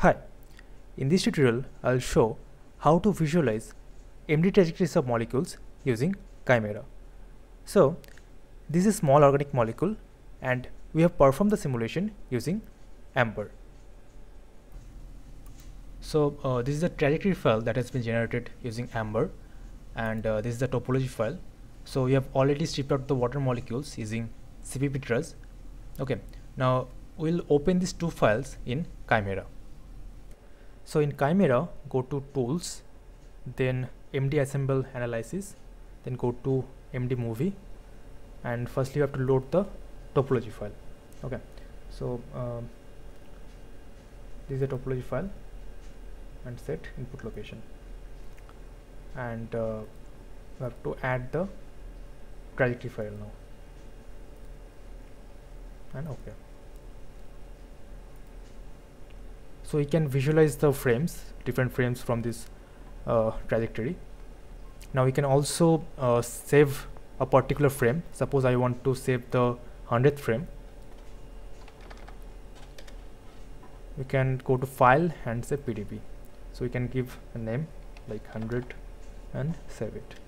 Hi, in this tutorial I'll show how to visualize MD trajectories of molecules using Chimera. So this is a small organic molecule and we have performed the simulation using Amber. So uh, this is a trajectory file that has been generated using Amber and uh, this is the topology file. So we have already stripped out the water molecules using CPP Okay, now we'll open these two files in Chimera. So in Chimera, go to Tools, then MD Ensemble Analysis, then go to MD Movie, and firstly you have to load the topology file. Okay, so um, this is a topology file, and set input location, and uh, we have to add the trajectory file now, and okay. So we can visualize the frames different frames from this uh, trajectory. Now we can also uh, save a particular frame. Suppose I want to save the 100th frame. We can go to file and say PDB so we can give a name like 100 and save it